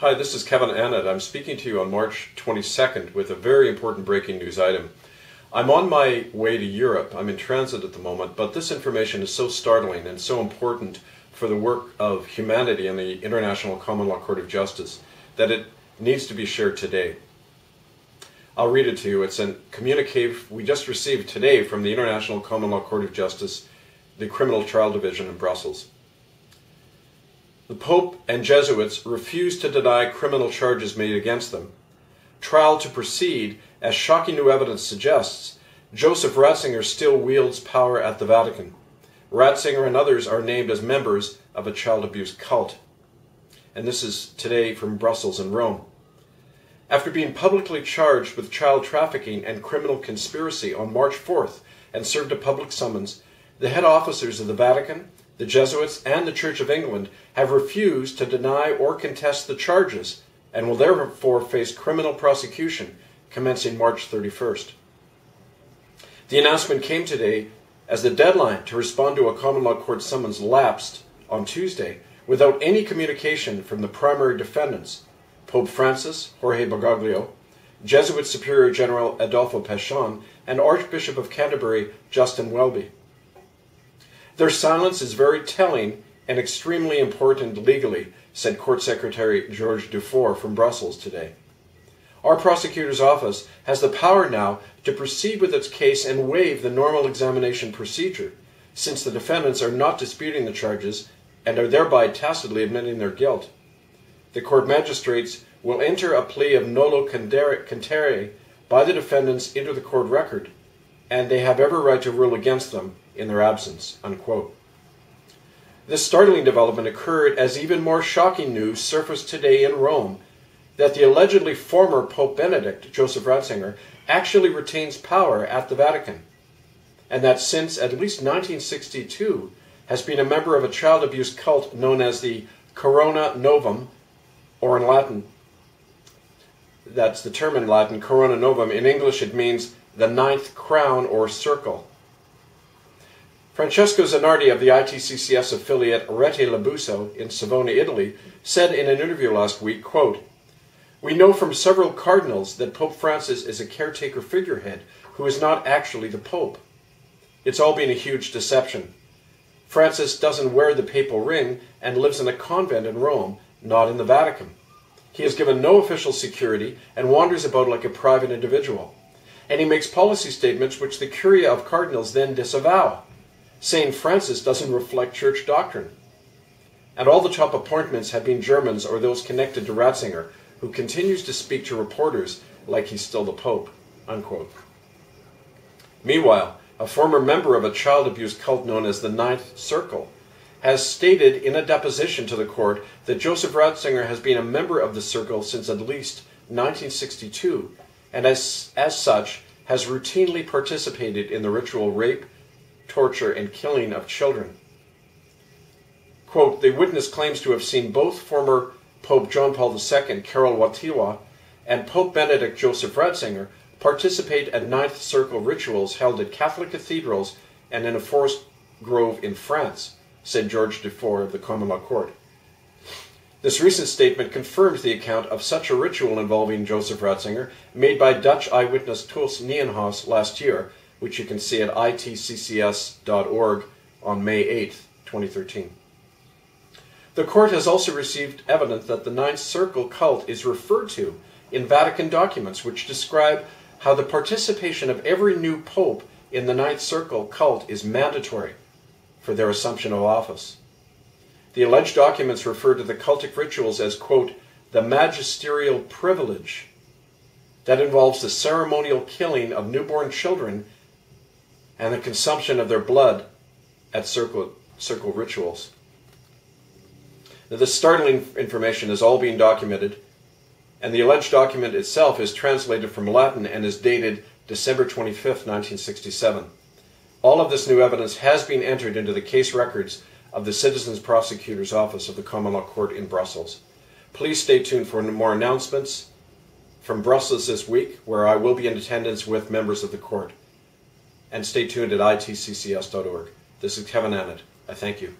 Hi, this is Kevin Annett. I'm speaking to you on March 22nd with a very important breaking news item. I'm on my way to Europe. I'm in transit at the moment, but this information is so startling and so important for the work of humanity and the International Common Law Court of Justice that it needs to be shared today. I'll read it to you. It's a communique we just received today from the International Common Law Court of Justice, the Criminal Trial Division in Brussels. The Pope and Jesuits refused to deny criminal charges made against them. Trial to proceed, as shocking new evidence suggests, Joseph Ratzinger still wields power at the Vatican. Ratzinger and others are named as members of a child abuse cult. And this is today from Brussels and Rome. After being publicly charged with child trafficking and criminal conspiracy on March 4th and served a public summons, the head officers of the Vatican the Jesuits and the Church of England have refused to deny or contest the charges and will therefore face criminal prosecution commencing March 31st. The announcement came today as the deadline to respond to a common law court summons lapsed on Tuesday without any communication from the primary defendants, Pope Francis, Jorge Bergoglio, Jesuit Superior General Adolfo Pachon, and Archbishop of Canterbury, Justin Welby. Their silence is very telling and extremely important legally, said Court Secretary George Dufour from Brussels today. Our prosecutor's office has the power now to proceed with its case and waive the normal examination procedure, since the defendants are not disputing the charges and are thereby tacitly admitting their guilt. The court magistrates will enter a plea of nolo contendere by the defendants into the court record, and they have every right to rule against them in their absence. Unquote. This startling development occurred as even more shocking news surfaced today in Rome that the allegedly former Pope Benedict, Joseph Ratzinger, actually retains power at the Vatican, and that since at least 1962 has been a member of a child abuse cult known as the Corona Novum, or in Latin, that's the term in Latin, Corona Novum. In English, it means the ninth crown or circle. Francesco Zanardi of the ITCCS affiliate Rete L'Abuso in Savona, Italy, said in an interview last week, quote, We know from several cardinals that Pope Francis is a caretaker figurehead who is not actually the Pope. It's all been a huge deception. Francis doesn't wear the papal ring and lives in a convent in Rome, not in the Vatican. He is given no official security and wanders about like a private individual. And he makes policy statements which the Curia of Cardinals then disavow. St. Francis doesn't reflect church doctrine. And all the top appointments have been Germans or those connected to Ratzinger, who continues to speak to reporters like he's still the Pope. Unquote. Meanwhile, a former member of a child abuse cult known as the Ninth Circle has stated in a deposition to the court that Joseph Ratzinger has been a member of the circle since at least 1962 and as, as such has routinely participated in the ritual rape, torture, and killing of children. Quote, the witness claims to have seen both former Pope John Paul II, Karol Wojtyła, and Pope Benedict Joseph Ratzinger participate at Ninth Circle rituals held at Catholic cathedrals and in a forest grove in France, said George Dufour of the Common Law Court. This recent statement confirms the account of such a ritual involving Joseph Ratzinger made by Dutch eyewitness Toos Neijenhuis last year which you can see at itccs.org on May 8, 2013. The court has also received evidence that the Ninth Circle cult is referred to in Vatican documents which describe how the participation of every new pope in the Ninth Circle cult is mandatory for their assumption of office. The alleged documents refer to the cultic rituals as, quote, the magisterial privilege that involves the ceremonial killing of newborn children and the consumption of their blood at circle, circle rituals. Now, this startling information is all being documented, and the alleged document itself is translated from Latin and is dated December 25, 1967. All of this new evidence has been entered into the case records of the Citizens Prosecutor's Office of the Common Law Court in Brussels. Please stay tuned for more announcements from Brussels this week, where I will be in attendance with members of the court and stay tuned at itccs.org. This is Kevin Annett. I thank you.